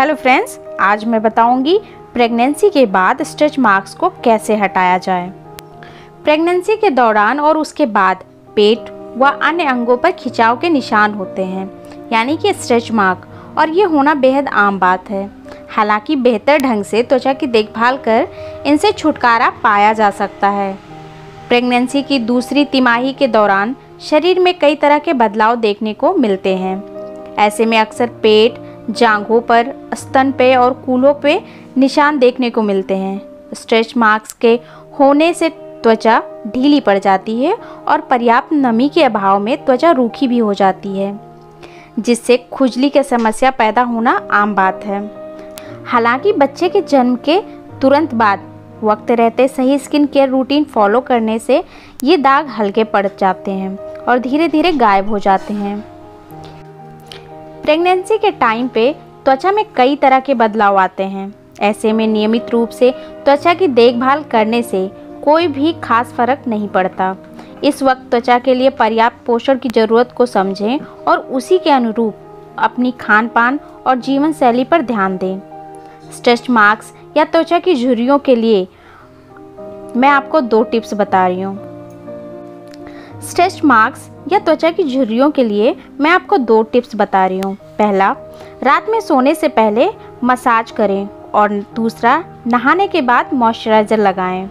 Hello friends आज मैं बताऊँगी प्रेगनेंसी के बाद स्ट्रेच मार्क्स को कैसे हटाया जाए। प्रेगनेंसी के दौरान और उसके बाद पेट व अन्य अंगों पर खिंचाव के निशान होते हैं, यानी कि स्ट्रेच मार्क और ये होना बेहद आम बात है। हालाँकि बेहतर ढंग से त्वचा की देखभाल कर इनसे छुटकारा पाया जा सकता है। प्रेगनेंसी की दूसरी तिमाही के दौरान शरीर में कई तरह के बदलाव देखने को मिलते हैं। ऐसे में अक्सर पेट जांघों पर, स्तन पे और कूलों पे निशान देखने को मिलते हैं। स्ट्रेच मार्क्स के होने से त्वचा ढीली पड़ जाती है और पर्याप्त नमी के अभाव में त्वचा रूखी भी हो जाती है, जिससे खुजली की समस्या पैदा होना आम बात है। हालाँकि बच्चे के जन्म के तुरंत बाद वक्त रहते सही स्किन केयर रूटीन फॉलो करने से ये दाग हल्के पड़ जाते हैं और धीरे धीरे गायब हो जाते हैं। प्रेगनेंसी के टाइम पे त्वचा में कई तरह के बदलाव आते हैं। ऐसे में नियमित रूप से त्वचा की देखभाल करने से कोई भी खास फ़र्क नहीं पड़ता। इस वक्त त्वचा के लिए पर्याप्त पोषण की ज़रूरत को समझें और उसी के अनुरूप अपनी खान पान और जीवन शैली पर ध्यान दें। स्ट्रेच मार्क्स या त्वचा की झुर्रियों के लिए मैं आपको दो टिप्स बता रही हूँ। स्ट्रेच मार्क्स या त्वचा की झुर्रियों के लिए मैं आपको दो टिप्स बता रही हूँ। पहला, रात में सोने से पहले मसाज करें और दूसरा, नहाने के बाद मॉइस्चराइज़र लगाएँ।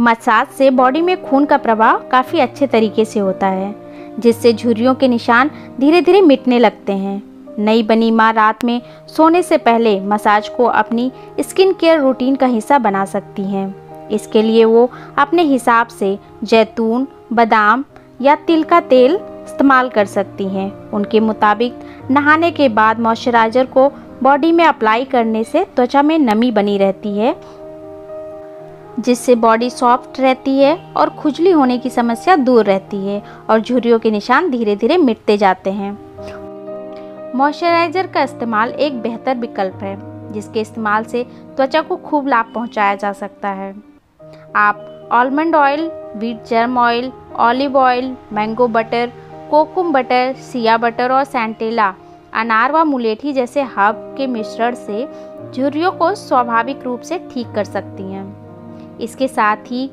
मसाज से बॉडी में खून का प्रवाह काफ़ी अच्छे तरीके से होता है, जिससे झुर्रियों के निशान धीरे धीरे मिटने लगते हैं। नई बनी माँ रात में सोने से पहले मसाज को अपनी स्किन केयर रूटीन का हिस्सा बना सकती हैं। इसके लिए वो अपने हिसाब से जैतून, बादाम या तिल का तेल इस्तेमाल कर सकती हैं। उनके मुताबिक, नहाने के बाद मॉइस्चराइज़र को बॉडी में अप्लाई करने से त्वचा में नमी बनी रहती है, जिससे बॉडी सॉफ्ट रहती है और खुजली होने की समस्या दूर रहती है और झुर्रियों के निशान धीरे धीरे मिटते जाते हैं। मॉइस्चराइज़र का इस्तेमाल एक बेहतर विकल्प है, जिसके इस्तेमाल से त्वचा को खूब लाभ पहुँचाया जा सकता है। आप almond oil wheat germ oil olive oil mango butter kokum butter shea butter और सेंटेला अनार व मुलेठी जैसे हब के मिश्रण से झुर्रियों को स्वाभाविक रूप से ठीक कर सकती हैं। इसके साथ ही,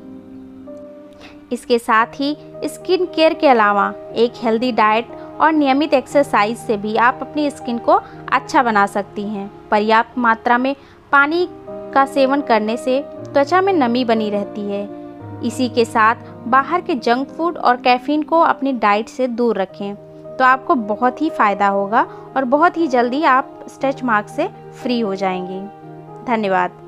इसके साथ ही स्किन केयर के अलावा एक हेल्दी डाइट और नियमित एक्सरसाइज से भी आप अपनी स्किन को अच्छा बना सकती हैं। पर्याप्त मात्रा में पानी का सेवन करने से त्वचा में नमी बनी रहती है। इसी के साथ बाहर के जंक फ़ूड और कैफीन को अपनी डाइट से दूर रखें तो आपको बहुत ही फ़ायदा होगा और बहुत ही जल्दी आप स्ट्रेच मार्क से फ्री हो जाएँगे। धन्यवाद।